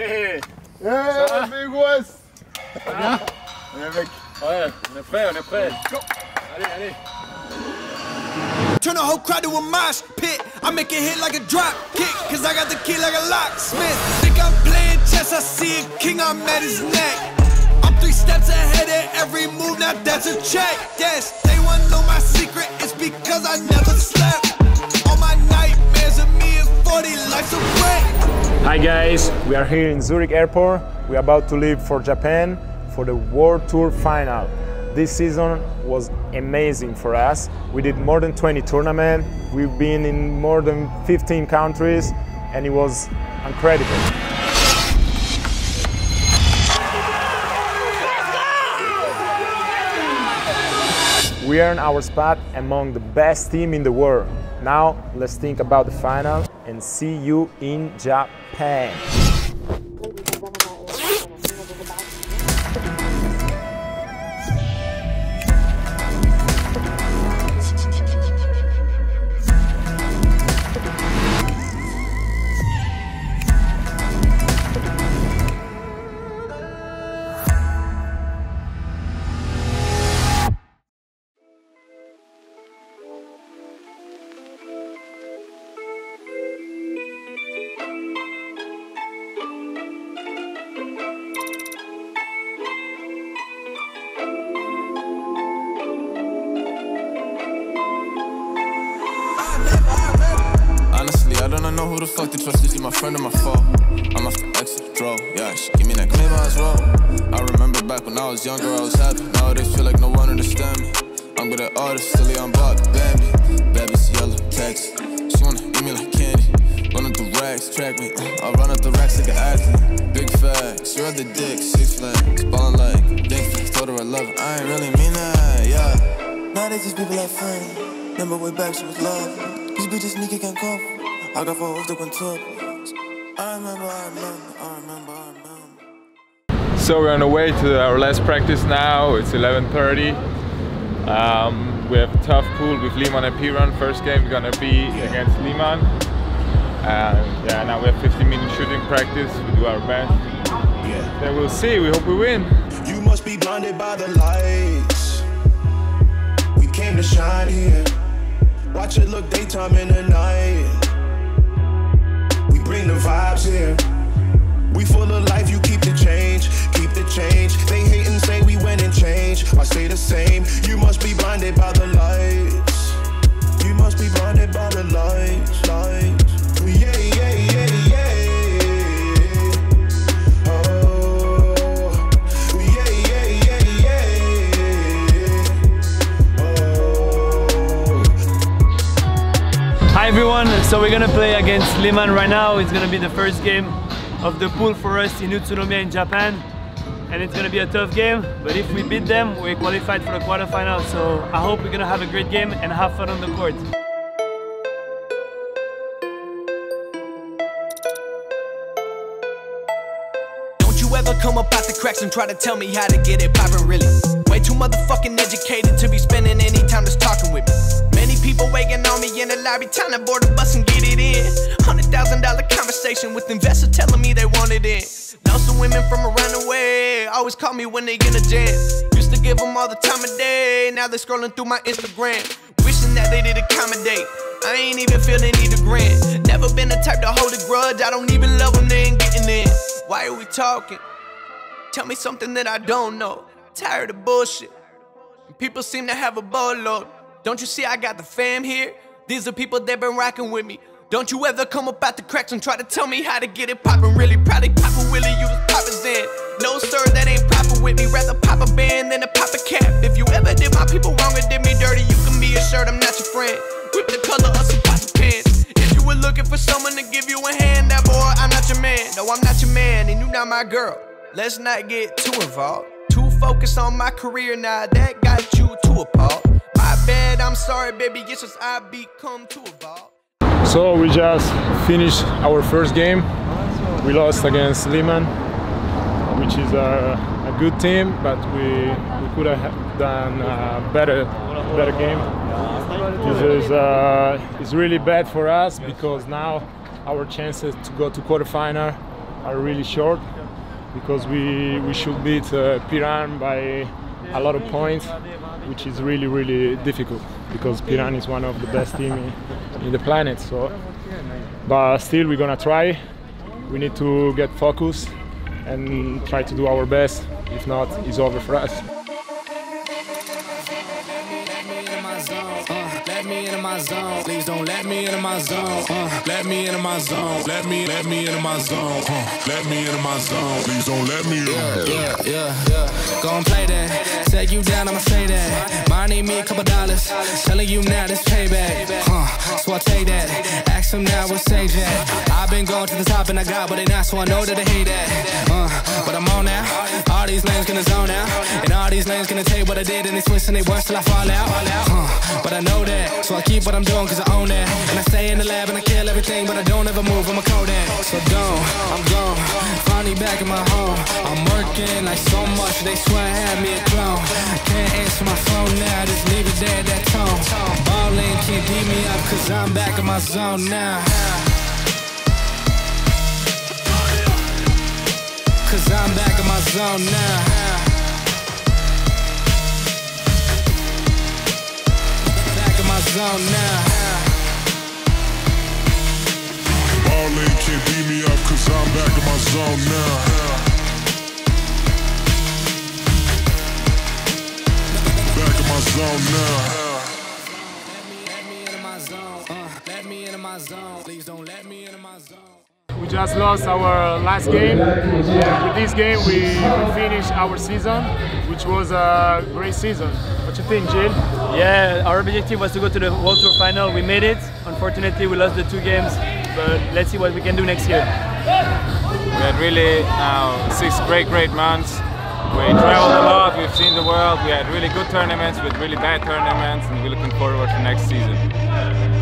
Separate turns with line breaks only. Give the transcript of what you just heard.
Hey
Eh, amigos
Viens mec Ouais, on est prêt, on est prêt. Allez, allez.
Turn the whole crowd to a mosh pit. I make it hit like a drop kick, cause I got the key like a locksmith. Think I'm playing chess, I see a king, I'm at his neck. I'm three steps ahead of every move, now that's a check. Yes, they wanna know my secret, it's because I never slept.
Hi guys, we are here in Zurich Airport. We are about to leave for Japan for the World Tour final. This season was amazing for us. We did more than 20 tournaments. We've been in more than 15 countries and it was incredible. We earned our spot among the best team in the world. Now let's think about the final and see you in Japan.
Don't know who the fuck to trust. Is she my friend or my foe? I'm off the exit, draw. Yeah, she give me that claim I was roll. I remember back when I was younger, I was happy. Nowadays, feel like no one understand me. I'm good at artists, silly on block, Bambi. Baby's yellow, text. She wanna eat me like candy. Run up the racks, track me. Uh, I run up the racks like an athlete. Big facts, you're the dick, six flags. Ballin' like flags. Told her I love her, I ain't really mean that, yeah.
Now they just people like friends. Remember way back she was love. These bitches sneaky can't cover. I got hoes that went top. I remember, I remember, I remember, I remember.
So we're on the way to our last practice now. It's 11:30. Um, we have a tough pool with Liman and Piran. First game is gonna be against Liman. And yeah, now we have 15 minute shooting practice. We do our best.
Yeah.
Then we'll see. We hope we win.
You must be blinded by the lights. We came to shine here. Watch it look daytime in the night. Bring the vibes here.
So we're gonna play against Liman right now. It's gonna be the first game of the pool for us in Utsunomiya in Japan. And it's gonna be a tough game, but if we beat them, we're qualified for the quarterfinal. So I hope we're gonna have a great game and have fun on the court.
Don't you ever come up out the cracks and try to tell me how to get it poppin' really. Way too motherfucking educated to be spending any time just talking with me. People waiting on me in the lobby, time to board the bus and get it in. Hundred thousand dollar conversation with investors telling me they want it in. Know some women from around the way always call me when they in a jam. Used to give them all the time of day, now they scrolling through my Instagram. Wishing that they did accommodate. I ain't even feel they need a grant. Never been the type to hold a grudge. I don't even love them, they ain't getting in. Why are we talking? Tell me something that I don't know. Tired of bullshit. People seem to have a boatload. Don't you see I got the fam here? These are people that been rocking with me. Don't you ever come up out the cracks and try to tell me how to get it poppin'. Really probably pop a willie, you was poppin' Zen. No sir, that ain't proper with me. Rather pop a band than a pop a cap. If you ever did my people wrong or did me dirty, you can be assured I'm not your friend. Whip the color of some pots pants. If you were looking for someone to give you a hand, that boy, I'm not your man. No, I'm not your man, and you not my girl. Let's not get too involved. Too focused on my career now, that got you too appalled. I'm sorry, baby. It's just I become too involved.
So we just finished our first game. We lost against Liman, which is a, a good team, but we, we could have done a better better game. This is uh, it's really bad for us because now our chances to go to quarterfinal are really short because we, we should beat uh, Piran by a lot of points, which is really, really difficult because Piran is one of the best teams in, in the planet. So, but still, we're gonna try. We need to get focused and try to do our best. If not, it's over for us.
Me into my zone. Please don't let me into my zone. Uh, let me into my zone. Let me, let me into my zone. Uh, let me into my zone. Please don't let me yeah, yeah, yeah, yeah. Go and play that. Take you down, I'ma say that. Mine need me a couple dollars. Telling you now this payback. Huh, so I take that. Ask them now what say that. I've been going to the top and I got what they not, so I know that they hate that. Uh, but I'm on now. These lanes gonna zone out. And all these lanes gonna take what I did and they twist and they worse till I fall out. Uh, but I know that. So I keep what I'm doing cause I own that. And I stay in the lab and I kill everything, but I don't ever move. I'm a Kodak. So don't, I'm gone. Finally back in my home. I'm working like so much, they swear I had me a clone. Can't answer my phone now, just leave it there, that tone. Ballin' can't beat me up cause I'm back in my zone now. Back in my zone now. Back in my zone now.
Ballin' can't beat me up cause I'm back in my zone now. Back in my zone now.
We just lost our last game. With this game, we, we finished our season, which was a great season. What you think, Jill?
Yeah, our objective was to go to the World Tour final. We made it. Unfortunately, we lost the two games, but let's see what we can do next year.
We had really now six great, great months. We traveled a lot, we've seen the world, we had really good tournaments with really bad tournaments, and we're looking forward to next season.